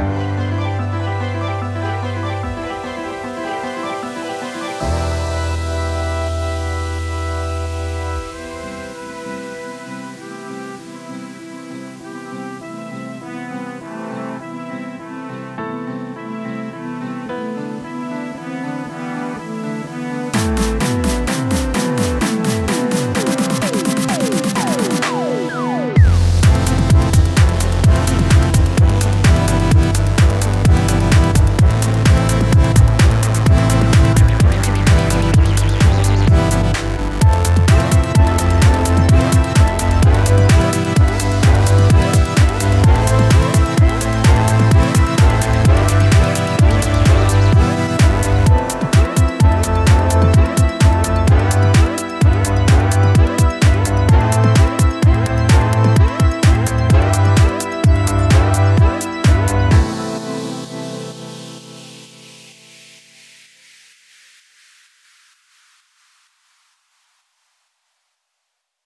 Bye.